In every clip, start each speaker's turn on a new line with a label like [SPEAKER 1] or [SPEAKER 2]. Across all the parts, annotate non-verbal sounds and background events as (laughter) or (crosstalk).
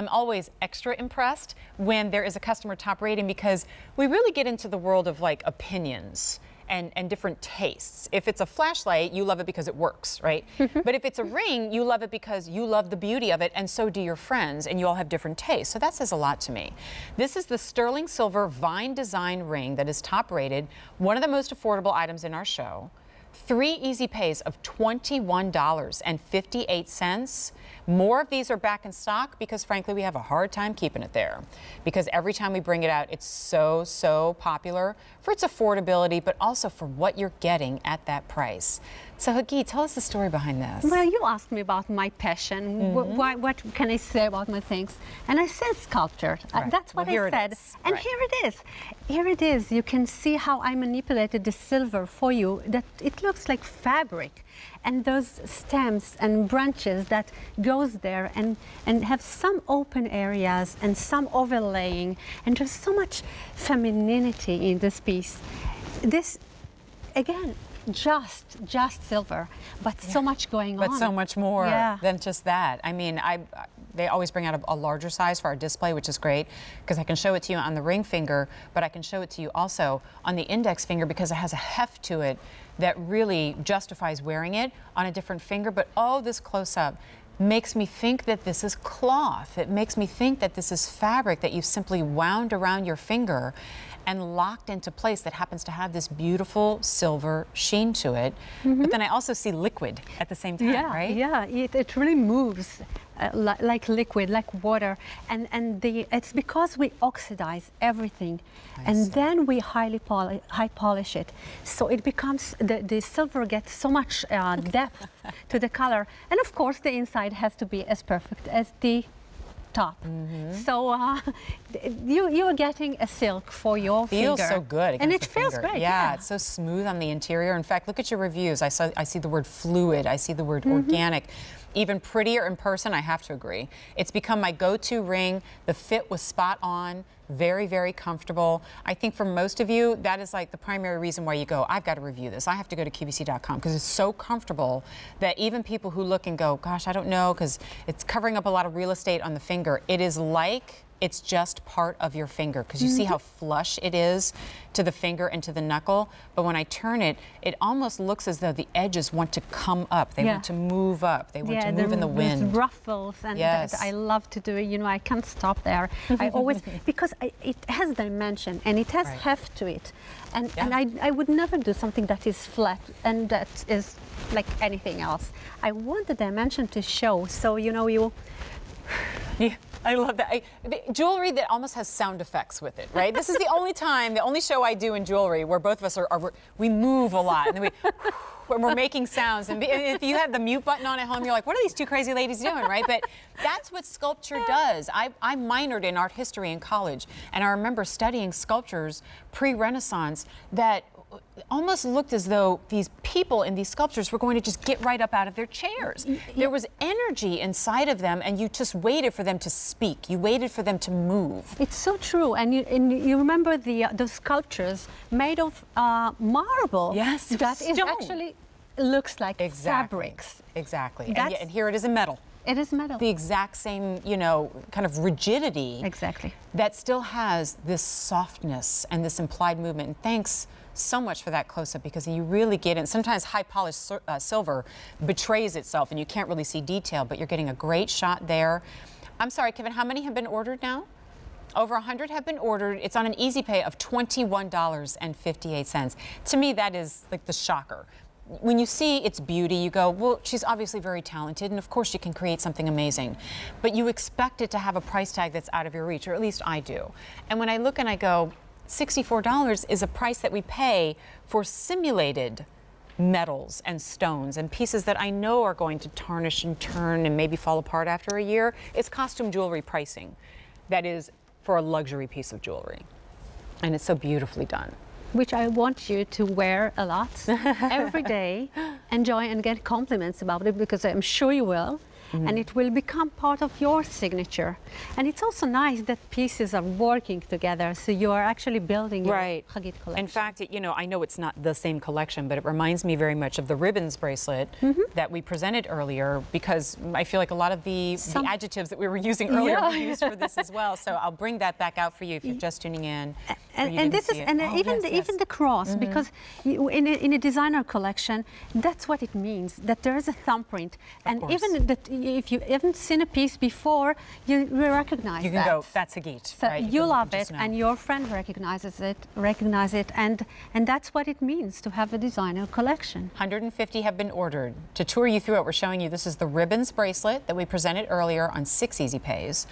[SPEAKER 1] I'm always extra impressed when there is a customer top rating because we really get into the world of like opinions and, and different tastes. If it's a flashlight, you love it because it works, right? (laughs) but if it's a ring, you love it because you love the beauty of it, and so do your friends, and you all have different tastes. So that says a lot to me. This is the sterling silver vine design ring that is top rated, one of the most affordable items in our show. Three easy pays of $21.58. More of these are back in stock because, frankly, we have a hard time keeping it there. Because every time we bring it out, it's so, so popular for its affordability, but also for what you're getting at that price. So, Hagit, tell us the story behind this.
[SPEAKER 2] Well, you asked me about my passion. Mm -hmm. what, what, can I say about my things? And I said sculpture. Uh, right. That's what
[SPEAKER 1] well,
[SPEAKER 2] I said. And
[SPEAKER 1] right.
[SPEAKER 2] here it is. Here it is. You can see how I manipulated the silver for you. That it looks like fabric and those stems and branches that goes there and, and have some open areas and some overlaying and there's so much femininity in this piece. This, again, just just silver, but yeah. so much going
[SPEAKER 1] but
[SPEAKER 2] on.
[SPEAKER 1] But so much more yeah. than just that. I mean, I they always bring out a, a larger size for our display, which is great because I can show it to you on the ring finger, but I can show it to you also on the index finger because it has a heft to it that really justifies wearing it on a different finger. But oh, this close up makes me think that this is cloth. It makes me think that this is fabric that you've simply wound around your finger and locked into place that happens to have this beautiful silver sheen to it. Mm -hmm. But then I also see liquid at the same time,
[SPEAKER 2] yeah,
[SPEAKER 1] right?
[SPEAKER 2] Yeah, it, it really moves uh, li like liquid, like water. And, and the, it's because we oxidize everything. I and see. then we highly poli high polish it. So it becomes, the, the silver gets so much uh, (laughs) depth to the color. And of course, the inside has to be as perfect as the top. Mm -hmm. So uh, you you're getting a silk for your
[SPEAKER 1] feels
[SPEAKER 2] finger.
[SPEAKER 1] so good,
[SPEAKER 2] and it feels
[SPEAKER 1] finger.
[SPEAKER 2] great.
[SPEAKER 1] Yeah, yeah, it's so smooth on the interior. In fact, look at your reviews. I saw I see the word fluid. I see the word mm -hmm. organic even prettier in person, I have to agree. It's become my go-to ring. The fit was spot on, very, very comfortable. I think for most of you, that is like the primary reason why you go, I've got to review this. I have to go to QVC.com because it's so comfortable that even people who look and go, gosh, I don't know, because it's covering up a lot of real estate on the finger, it is like it's just part of your finger because you mm -hmm. see how mm-hmm. flush it is to the finger and to the knuckle. But when I turn it, it almost looks as though the edges want to come up. They yeah. want to move up. They want
[SPEAKER 2] yeah,
[SPEAKER 1] to move in the wind.
[SPEAKER 2] ruffles and
[SPEAKER 1] yes.
[SPEAKER 2] I love to do it. You know, I can't stop there. I always (laughs) because I, it has dimension and it has right. heft to it, and yeah. and I I would never do something that is flat and that is like anything else. I want the dimension to show. So you know you.
[SPEAKER 1] Yeah. I love that. I, jewelry that almost has sound effects with it, right? this is the only time, the only show I do in jewelry where both of us are, are we move a lot. And we, when we're making sounds. And if you have the mute button on at home, you're like, what are these two crazy ladies doing, right? But that's what sculpture does. I, I minored in art history in college, and I remember studying sculptures pre-Renaissance that almost looked as though these people in these sculptures were going to just get right up out of their chairs. Yeah. There was energy inside of them, and you just waited for them to speak. You waited for them to move.
[SPEAKER 2] It's so true. And you, and you remember the, uh, the sculptures made of uh, marble.
[SPEAKER 1] Yes,
[SPEAKER 2] that
[SPEAKER 1] stone.
[SPEAKER 2] is actually looks like
[SPEAKER 1] exactly.
[SPEAKER 2] fabrics.
[SPEAKER 1] Exactly. And, and here it is in metal.
[SPEAKER 2] It is metal.
[SPEAKER 1] The exact same, you know, kind of rigidity.
[SPEAKER 2] Exactly.
[SPEAKER 1] That still has this softness and this implied movement. And thanks so much for that close-up because you really get it. Sometimes high-polished uh, silver betrays itself and you can't really see detail, but you're getting a great shot there. I'm sorry, Kevin, how many have been ordered now? Over 100 have been ordered. It's on an easy pay of $21.58. To me, that is like the shocker. When you see its beauty, you go, well, she's obviously very talented, and of course she can create something amazing. But you expect it to have a price tag that's out of your reach, or at least I do. And when I look and I go, $64 is a price that we pay for simulated metals and stones and pieces that I know are going to tarnish and turn and maybe fall apart after a year. It's costume jewelry pricing that is for a luxury piece of jewelry. And it's so beautifully done.
[SPEAKER 2] Which I want you to wear a lot (laughs) every day, enjoy and get compliments about it because I'm sure you will. Mm-hmm. and it will become part of your signature. And it's also nice that pieces are working together, so you are actually building your
[SPEAKER 1] Right.
[SPEAKER 2] Hagit collection.
[SPEAKER 1] In fact, it- you know, I know it's not the same collection, but it reminds me very much of the ribbons bracelet
[SPEAKER 2] Mm-hmm.
[SPEAKER 1] that we presented earlier because I feel like a lot of the,
[SPEAKER 2] Some-
[SPEAKER 1] the adjectives that we were using earlier
[SPEAKER 2] Yeah.
[SPEAKER 1] were used for this as well. So I'll bring that back out for you if you're just tuning in.
[SPEAKER 2] and, and this is and uh,
[SPEAKER 1] Oh,
[SPEAKER 2] even
[SPEAKER 1] yes,
[SPEAKER 2] the,
[SPEAKER 1] yes.
[SPEAKER 2] Even the cross mm-hmm. because in, a, in a designer collection that's what it means that there is a thumbprint and
[SPEAKER 1] course.
[SPEAKER 2] even that if you haven't seen a piece before you, you recognize
[SPEAKER 1] you can
[SPEAKER 2] that.
[SPEAKER 1] go, that's Hagit.
[SPEAKER 2] so
[SPEAKER 1] right?
[SPEAKER 2] you
[SPEAKER 1] can
[SPEAKER 2] love it and your friend recognizes it recognize it and and that's what it means to have a designer collection
[SPEAKER 1] 150 have been ordered. To tour you through it, we're showing you this is the ribbons bracelet that we presented earlier on six easy pays.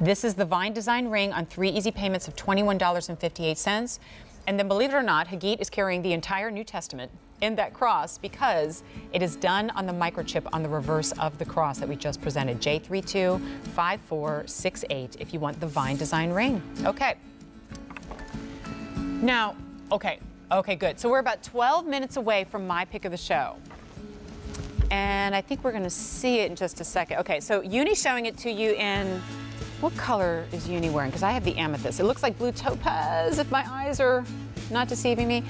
[SPEAKER 1] This is the Vine Design ring on three easy payments of $21.58. And then, believe it or not, Hagit is carrying the entire New Testament in that cross because it is done on the microchip on the reverse of the cross that we just presented J325468 if you want the Vine Design ring. Okay. Now, okay, okay, good. So we're about 12 minutes away from my pick of the show. And I think we're going to see it in just a second. Okay, so Uni's showing it to you in what color is Uni wearing? Because I have the amethyst. It looks like blue topaz if my eyes are not deceiving me.